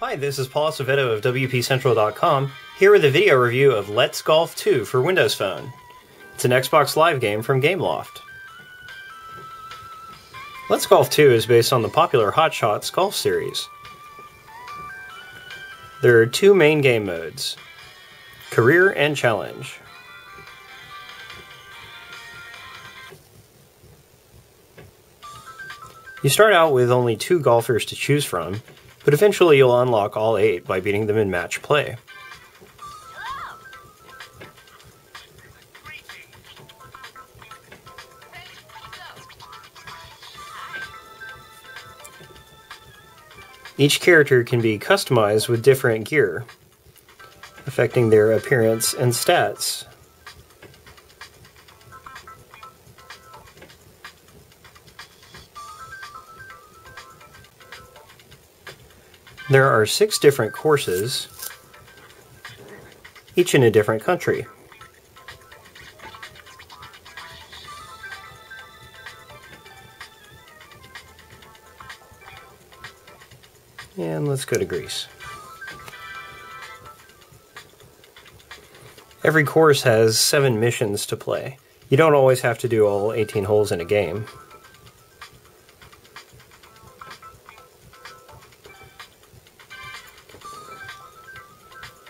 Hi, this is Paul Acevedo of WPCentral.com, here with a video review of Let's Golf 2 for Windows Phone. It's an Xbox Live game from Gameloft. Let's Golf 2 is based on the popular Hot Shots golf series. There are two main game modes Career and Challenge. You start out with only two golfers to choose from, but eventually you'll unlock all eight by beating them in match play. Each character can be customized with different gear, affecting their appearance and stats. There are six different courses, each in a different country. And let's go to Greece. Every course has seven missions to play. You don't always have to do all 18 holes in a game.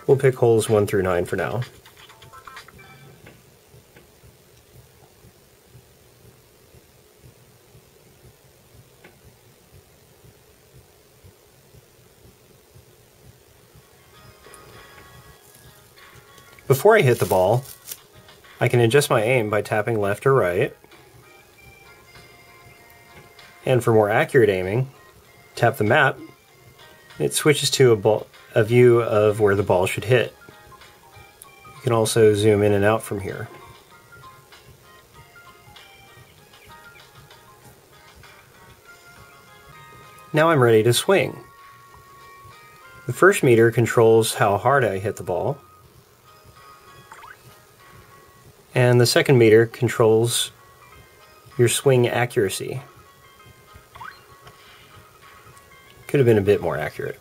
We'll pick holes 1 through 9 for now. Before I hit the ball, I can adjust my aim by tapping left or right. And for more accurate aiming, tap the map. It switches to a ball, a view of where the ball should hit. You can also zoom in and out from here. Now I'm ready to swing. The first meter controls how hard I hit the ball, and the second meter controls your swing accuracy. Could have been a bit more accurate.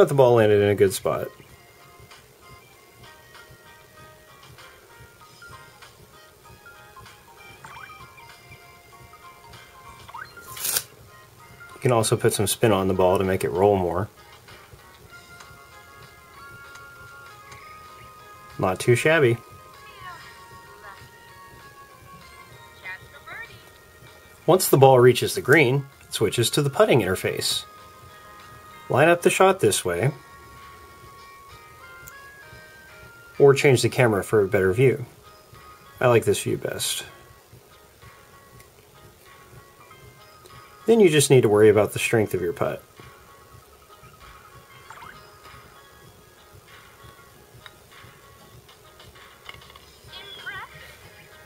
But the ball landed in a good spot. You can also put some spin on the ball to make it roll more. Not too shabby. Once the ball reaches the green, it switches to the putting interface. Line up the shot this way, or change the camera for a better view. I like this view best. Then you just need to worry about the strength of your putt.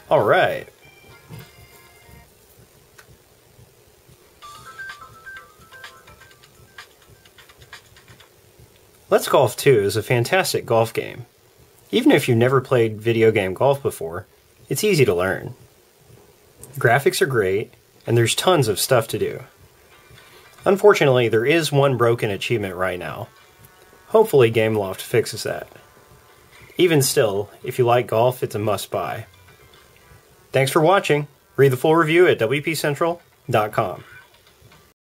All Let's Golf 2 is a fantastic golf game. Even if you've never played video game golf before, it's easy to learn. Graphics are great, and there's tons of stuff to do. Unfortunately, there is one broken achievement right now. Hopefully Gameloft fixes that. Even still, if you like golf, it's a must buy. Thanks for watching. Read the full review at WPCentral.com.